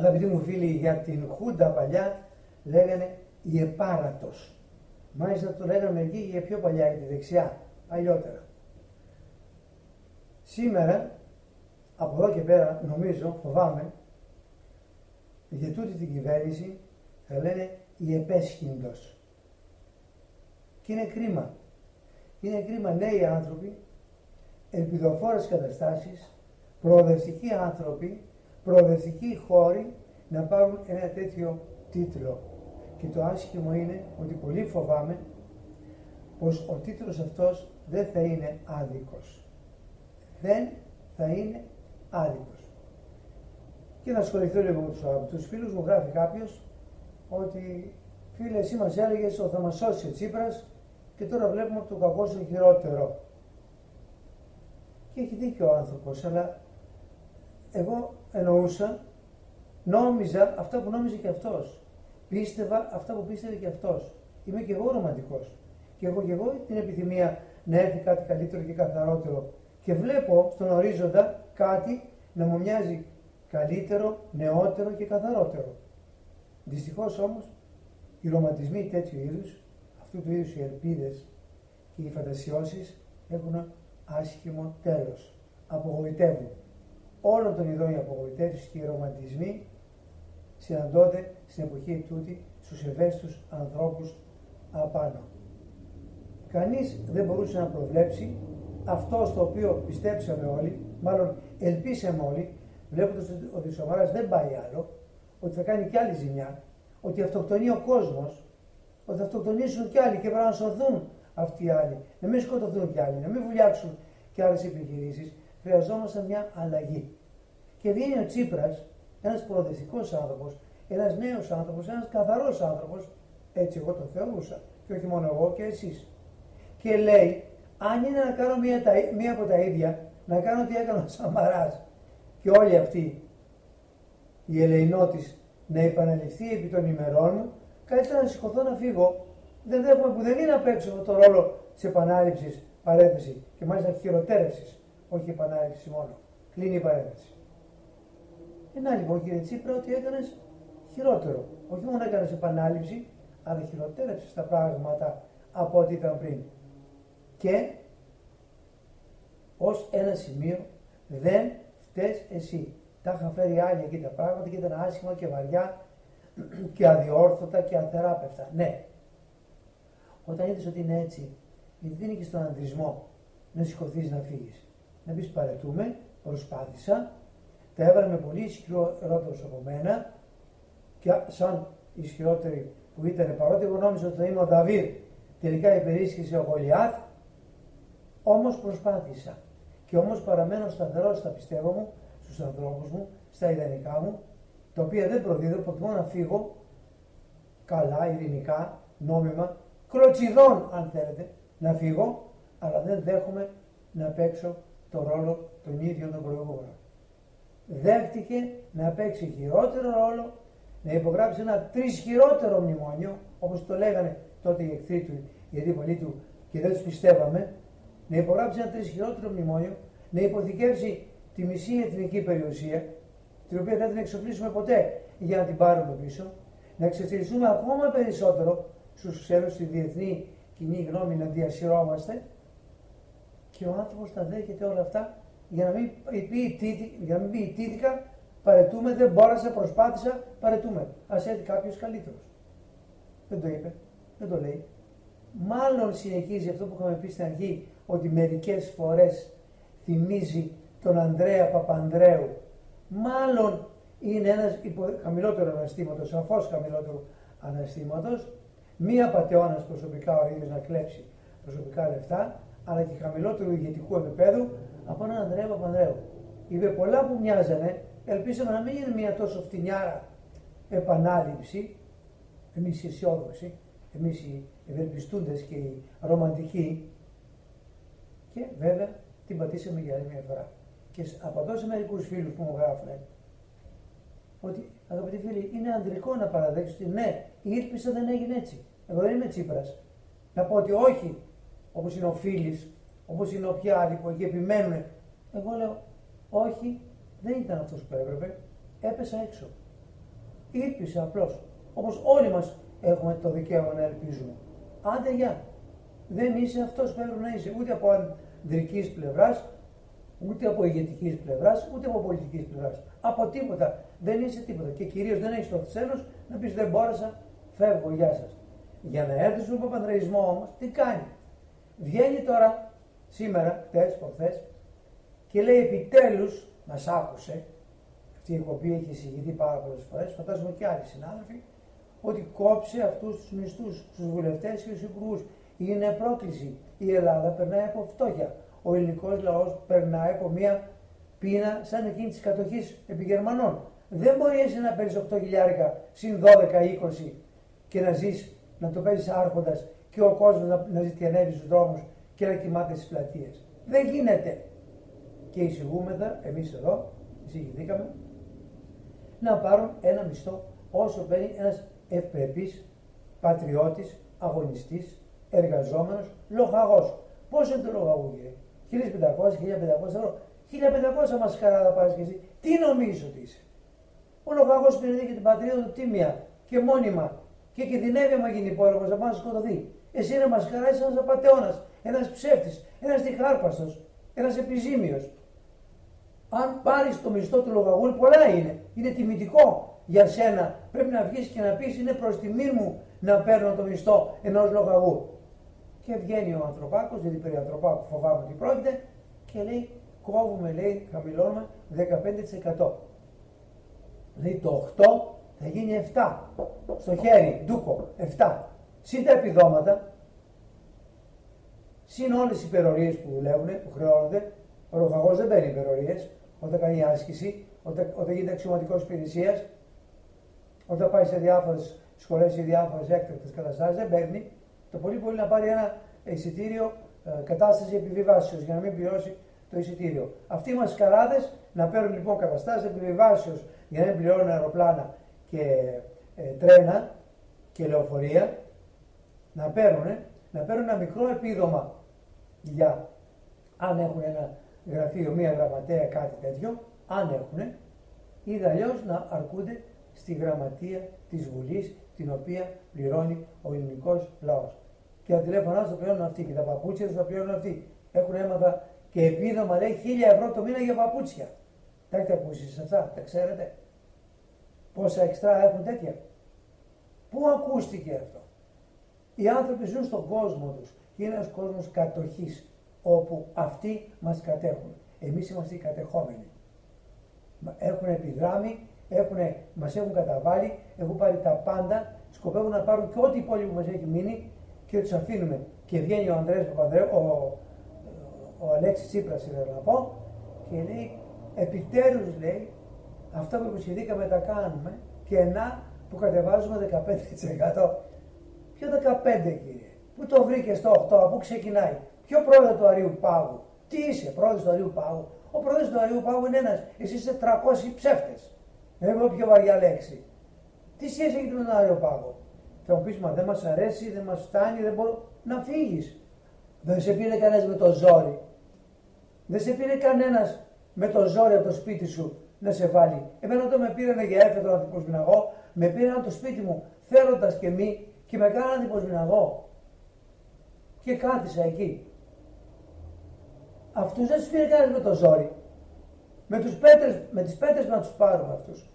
αγαπητοί μου φίλοι, για την Χούντα παλιά λέγανε η Επάρατος. Μάλιστα το λέγανε μερικοί για πιο παλιά, για τη δεξιά, παλιότερα. Σήμερα, από εδώ και πέρα, νομίζω, φοβάμαι, για τούτη την κυβέρνηση θα λένε η επέσχυντος. Και είναι κρίμα. Είναι κρίμα νέοι άνθρωποι, ελπιδοφόρες καταστάσεις, προοδευτικοί άνθρωποι, προοδευτικοί χώροι να πάρουν ένα τέτοιο τίτλο. Και το άσχημο είναι ότι πολύ φοβάμαι πως ο τίτλος αυτός δεν θα είναι άδικος. Δεν θα είναι άδικος. Και να ασχοληθώ λίγο με τους αγαπητούς φίλους μου, γράφει κάποιος ότι φίλε εσύ μας έλεγες ότι θα μας σώσει ο Τσίπρας και τώρα βλέπουμε από το κακός στο χειρότερο. Και έχει δίκιο ο άνθρωπος, αλλά εγώ εννοούσα, νόμιζα αυτά που νόμιζε και αυτός. Πίστευα αυτά που πίστευε και αυτός. Είμαι και εγώ ρομαντικός. Και έχω και εγώ την επιθυμία να έρθει κάτι καλύτερο και καθαρότερο. Και βλέπω στον ορίζοντα κάτι να μου μοιάζει καλύτερο, νεότερο και καθαρότερο. Δυστυχώς όμως οι ρομαντισμοί τέτοιου είδους, αυτού του είδους οι ελπίδες και οι φαντασιώσεις έχουν άσχημο τέλος. Απογοητεύουν. Όλων των ειδών οι απογοητεύσεις και οι ρομαντισμοί συναντώνται στην εποχή τούτη στους ευαίσθητους ανθρώπους απάνω. Κανείς δεν μπορούσε να προβλέψει αυτό στο οποίο πιστέψαμε όλοι, μάλλον ελπίσαμε όλοι, βλέποντας ότι ο Σαμαρά δεν πάει άλλο, ότι θα κάνει κι άλλη ζημιά, ότι αυτοκτονεί ο κόσμος, ότι θα αυτοκτονήσουν κι άλλοι και πρέπει να σωθούν αυτοί οι άλλοι, να μην σκοτωθούν κι άλλοι, να μην βουλιάξουν κι άλλες επιχειρήσεις. Χρειαζόμαστε μια αλλαγή. Και βγαίνει ο Τσίπρας, ένας προοδευτικός άνθρωπος, ένας νέος άνθρωπος, ένας καθαρός άνθρωπος, έτσι εγώ τον θεωρούσα, και όχι μόνο εγώ και εσείς. Και λέει, αν είναι να κάνω μία, μία από τα ίδια, να κάνω τι έκανε ο Σαμαράς και όλοι αυτοί η ελεηνότης να επαναληφθεί επί των ημερών μου, καλύτερα να σηκωθώ να φύγω. Δεν δέχομαι που δεν είναι απ' έξω το ρόλο της επανάληψης παρένθεση και μάλιστα χειροτέρευσης, όχι επανάληψη μόνο. Κλείνει η παρένθεση. Ένα λοιπόν κύριε Τσίπρα ότι έκανες χειρότερο. Όχι μόνο έκανες επανάληψη, αλλά χειροτέρευσε τα πράγματα από ό,τι ήταν πριν. Και ως ένα σημείο δεν φταίς εσύ. Τα είχαν φέρει άλλοι εκεί τα πράγματα και ήταν άσχημα και βαριά και αδιόρθωτα και αθεράπευτα. Ναι. Όταν είδες ότι είναι έτσι, γιατί δίνει και στον ανδρισμό να σηκωθείς να φύγεις. Να πει παρετούμε, προσπάθησα, τα έβαλα με πολύ ισχυρότερου από μένα και σαν ισχυρότεροι που ήταν παρότι εγώ νόμιζα ότι θα είμαι ο Δαβίδ, τελικά υπερίσχυσε ο Γολιάθ, όμως προσπάθησα. Και όμως παραμένω σταθερός στα πιστεύω μου, στους ανθρώπους μου, στα ιδανικά μου, τα οποία δεν προδίδω, προτιμώ να φύγω καλά, ειρηνικά, νόμιμα, κροτσιδών αν θέλετε, να φύγω, αλλά δεν δέχομαι να παίξω το ρόλο τον ίδιο τον προηγούμενο. Δέχτηκε να παίξει χειρότερο ρόλο, να υπογράψει ένα τρισχυρότερο μνημόνιο, όπως το λέγανε τότε οι εχθροί του, οι αντίπαλοι του και δεν τους πιστεύαμε, να υπογράψει ένα τρισχυρότερο μνημόνιο, να υποθηκεύσει τη μισή εθνική περιουσία, την οποία δεν την εξοπλίσουμε ποτέ για να την πάρουμε πίσω, να εξευθυνιστούμε ακόμα περισσότερο στους ξένου στη διεθνή κοινή γνώμη να διασυρώμαστε και ο άνθρωπος τα δέχεται όλα αυτά για να μην πει, για να μην πει ιτήθηκα, παρετούμε, δεν μπόρεσα, προσπάθησα, παρετούμε. Α έρθει κάποιος καλύτερος. Δεν το είπε, δεν το λέει. Μάλλον συνεχίζει αυτό που είχαμε πει στην αρχή, ότι μερικές φορές θυμίζει τον Ανδρέα Παπανδρέου. Μάλλον είναι ένας υπο... χαμηλότερο αναστήματος, σαφώς χαμηλότερο αναστήματος, μία πατεώνας προσωπικά ο ίδιος να κλέψει προσωπικά λεφτά, αλλά και χαμηλότερου ηγετικού επίπεδου από έναν Ανδρέα Παπανδρέου. Είπε πολλά που μοιάζανε, ελπίσαμε να μην είναι μια τόσο φτηνιάρα επανάληψη, εμείς οι αισιόδοξοι, εμείς οι ευελπιστούντες και οι ρομαντικοί, και βέβαια την πατήσαμε για άλλη μια φορά. Και απαντώ σε μερικούς φίλους που μου γράφουν ότι αγαπητοί φίλοι, είναι ανδρικό να παραδέξει ότι ναι, η ήρπισα δεν έγινε έτσι. Εγώ δεν είμαι Τσίπρας. Να πω ότι όχι, όπως είναι ο Φίλης, όπως είναι όποιοι άλλοι που εκεί επιμένουν. Εγώ λέω, όχι, δεν ήταν αυτός που έπρεπε. Έπεσα έξω. Ήλπισε απλώς. Όπως όλοι μας έχουμε το δικαίωμα να ελπίζουμε. Άντε γεια. Δεν είσαι αυτός που πρέπει να είσαι ούτε από ανδρικής πλευράς, ούτε από ηγετικής πλευράς, ούτε από πολιτικής πλευράς. Από τίποτα. Δεν είσαι τίποτα. Και κυρίως δεν έχεις το θένο να πεις δεν μπόρεσα, φεύγω, γεια σας. Για να έρθει στον παπανδρεϊσμό όμως, τι κάνει; Βγαίνει τώρα, σήμερα, χτε, προχθές, και λέει επιτέλους, μας άκουσε, αυτή η εκπομπή έχει εισηγηθεί πάρα πολλές φορές, φαντάζομαι και άλλοι συνάδελφοι, ότι κόψε αυτούς τους μισθούς, τους βουλευτές και τους υπουργούς. Είναι πρόκληση. Η Ελλάδα περνάει από φτώχεια. Ο ελληνικός λαός περνάει από μια πείνα σαν εκείνη της κατοχής επί Γερμανών. Δεν μπορεί εσύ να παίρνεις 8 χιλιάρικα συν 12-20 και να ζεις, να το παίζεις άρχοντας και ο κόσμος να, να ζητιανεύει στους δρόμους και να κοιμάται στις πλατείες. Δεν γίνεται. Και εισηγούμεθα, εμείς εδώ, εισηγηθήκαμε, να πάρουν ένα μισθό όσο παίρνει ένας ευπρεπής πατριώτης, αγωνιστής, εργαζόμενος, λογαγός. Πόσο είναι το λογαγό, κύριε, 1500, 1500 ευρώ. 1500 μας χαρά θα πάρει και εσύ. Τι νομίζεις ότι είσαι; Ο λογαγός πήρε και την πατρίδα του τίμια και μόνιμα και κινδυνεύει άμα γίνει πόλεμο να πάει να σκοτωθεί. Εσύ είναι μασκαρά, είσαι ένας απαταιώνα, ένας ψεύτης, ένας τυχάρπαστο, ένας επιζήμιος. Αν πάρεις το μισθό του λογαγού, πολλά είναι. Είναι τιμητικό για σένα. Πρέπει να βγεις και να πεις: Είναι προς τιμή μου να παίρνω το μισθό ενός λογαγού. Και βγαίνει ο ανθρωπάκος, δηλαδή περί ανθρωπάκου φοβάμαι ότι πρόκειται, και λέει: Κόβουμε, λέει, χαμηλώνουμε 15%. Λέει το 8 θα γίνει 7. Στο χέρι, ντούκο, 7. Συν τα επιδόματα, συν όλες οι υπερορίες που δουλεύουν, που χρεώνονται. Ο λογαγό δεν παίρνει υπερορίες όταν κάνει άσκηση, όταν, όταν γίνεται αξιωματικός υπηρεσίας, όταν πάει σε διάφορες σχολές ή διάφορες έκτακτες καταστάσεις, δεν παίρνει. Το πολύ πολύ να πάρει ένα εισιτήριο ε, κατάσταση επιβιβάσεως για να μην πληρώσει το εισιτήριο. Αυτοί οι μασκαράδε να παίρνουν λοιπόν καταστάσεις επιβιβάσεως για να μην πληρώνουν αεροπλάνα και ε, τρένα και λεωφορεία, να παίρνουν, να παίρνουν ένα μικρό επίδομα για αν έχουν ένα γραφείο, μία γραμματέα, κάτι τέτοιο, αν έχουν, ή αλλιώς να αρκούνται στη γραμματεία της Βουλής, την οποία πληρώνει ο ελληνικός λαός. Και τα τηλέφωνά του πληρώνουν αυτοί και τα παπούτσια του τα πληρώνουν αυτοί. Έχουν έμαθα και επίδομα λέει 1000 ευρώ το μήνα για παπούτσια. Τα έχετε ακούσει σε αυτά, τα ξέρετε; Πόσα εξτρά έχουν τέτοια; Πού ακούστηκε αυτό; Οι άνθρωποι ζουν στον κόσμο τους και είναι ένας κόσμος κατοχής όπου αυτοί μας κατέχουν. Εμείς είμαστε οι κατεχόμενοι. Έχουν επιδράμει, έχουν, μας έχουν καταβάλει, έχουν πάρει τα πάντα, σκοπεύουν να πάρουν και ό,τι υπόλοιπο μας έχει μείνει και τους αφήνουμε. Και βγαίνει ο Ανδρέας Παπανδρέου, ο, ο Αλέξης Τσίπρας ήθελα να πω, και λέει, επιτέλους λέει, αυτά που υποσχεθήκαμε τα κάνουμε και να που κατεβάζουμε 15%. Ποιο 15 κύριε, πού το βρήκες στο 8, πού ξεκινάει; Ποιο πρόεδρο του Αρίου Πάγου, τι είσαι πρόεδρος του Αρίου Πάγου; Ο πρόεδρος του Αρίου Πάγου είναι ένας, εσύ είσαι 300 ψεύτες. Δεν έχω πιο βαριά λέξη. Τι σχέση έχει με τον Αρίου Πάγο; Θα μου πεις, μα δεν μας αρέσει, δεν μας φτάνει, δεν μπορώ να φύγεις. Δεν σε πήρε κανένας με το ζόρι. Δεν σε πήρε κανένας με το ζόρι από το σπίτι σου να σε βάλει. Εμένα όταν με πήρανε για έφετρο αντιποσμηναγό, με πήραν το σπίτι μου θέλοντας και μη και με κάνανε αντιποσμηναγό. Και κάθισα εκεί. Αυτούς δεν τους πήρε κανένα με το ζόρι. Με, τους πέτρες, με τις πέτρες να τους πάρουμε αυτούς.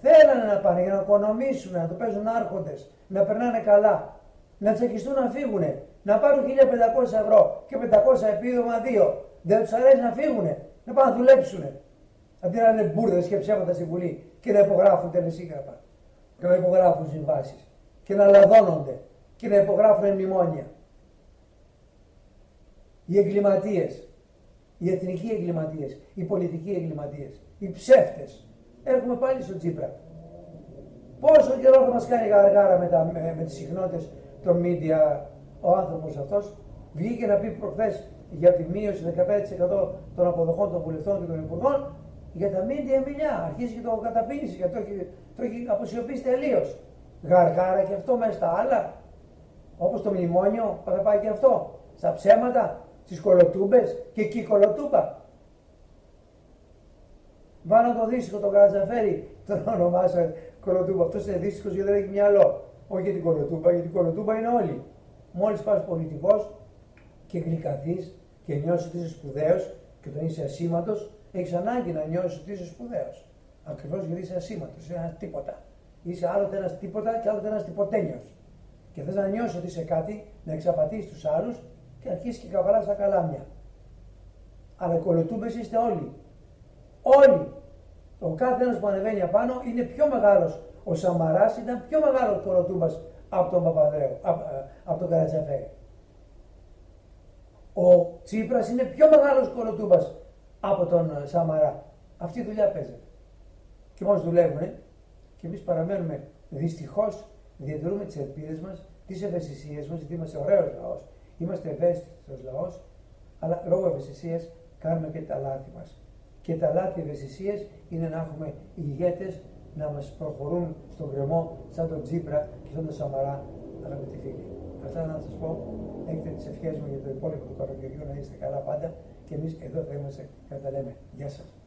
Θέλανε να πάνε για να οικονομήσουν, να το παίζουν άρχοντες, να περνάνε καλά, να τσακιστούν να φύγουν, να πάρουν 1500 ευρώ και 500 επίδομα δύο. Δεν τους αρέσει να φύγουν, να πάνε να δουλέψουν. Αντί να είναι μπουρδες και ψέματα στη Βουλή και να υπογράφουν τελεσίγραφα και να υπογράφουν συμβάσεις και να λαδώνονται και να υπογράφουν μνημόνια. Οι εγκληματίες, οι εθνικοί εγκληματίες, οι πολιτικοί εγκληματίες, οι ψεύτες. Έρχομαι πάλι στο Τσίπρα. Πόσο καιρό θα μας κάνει γαργάρα με, τα, με, με τις συχνότητες των μίντια ο άνθρωπος αυτός. Βγήκε να πει προχθές για τη μείωση 15% των αποδοχών των βουλευτών και των υπουργών για τα media μιλιά. Αρχίζει και το καταπίνηση γιατί το έχει, το έχει αποσιωπήσει τελείως. Γαργάρα και αυτό μέσα στα άλλα. Όπως το μνημόνιο, θα πάει και αυτό. Στα ψέματα, στις κολοτούμπες και εκεί κολοτούμπα. Βάνω το δίσκο, το Καρατζαφέρι, τον ονομάσω κολοτούμπα. Αυτός είναι δύστιχο γιατί δεν έχει μυαλό. Όχι για την κολοτούμπα, γιατί την κολοτούμπα είναι όλοι. Μόλις πα πολιτικός και γλυκαθείς και νιώσεις ότι είσαι σπουδαίος και όταν είσαι ασήμαντος, έχεις ανάγκη να νιώσεις ότι είσαι σπουδαίος. Ακριβώς γιατί είσαι ασήμαντος, είσαι ένα τίποτα. Είσαι άλλοτε ένα τίποτα και άλλοτε ένα τυποτένιο. Και θες να νιώσεις ότι είσαι κάτι, να εξαπατήσεις τους άλλους και αρχίσεις και καβαλάς στα καλάμια. Αλλά οι κολοτούμπες είστε όλοι. Όλοι. Ο κάθε ένας που ανεβαίνει απάνω είναι πιο μεγάλος. Ο Σαμαράς ήταν πιο μεγάλος κολοτούμπας από τον Παπαδρέο, από, ε, από τον Καρατσαφέρη. Ο Τσίπρας είναι πιο μεγάλος κολοτούμπας από τον ε, Σαμαρά. Αυτή η δουλειά παίζεται. Και μόλις δουλεύουν και εμείς παραμένουμε δυστυχώς διατηρούμε τις ελπίδες μας, τις ευαισθησίες μας, γιατί είμαστε ωραίος λαός, είμαστε ευαίσθητος λαός, αλλά λόγω ευαισθησίας κάνουμε και τα λάθη μας. Και τα λάθη ευαισθησίες είναι να έχουμε ηγέτες να μας προχωρούν στον κρεμό σαν τον Τζίπρα και σαν τον Σαμαρά, αγαπητοί φίλοι. Αυτά να σας πω, έχετε τις ευχές μου για το υπόλοιπο του καλοκαιριού να είστε καλά πάντα και εμείς εδώ θα είμαστε κατά λέμε. Γεια σας.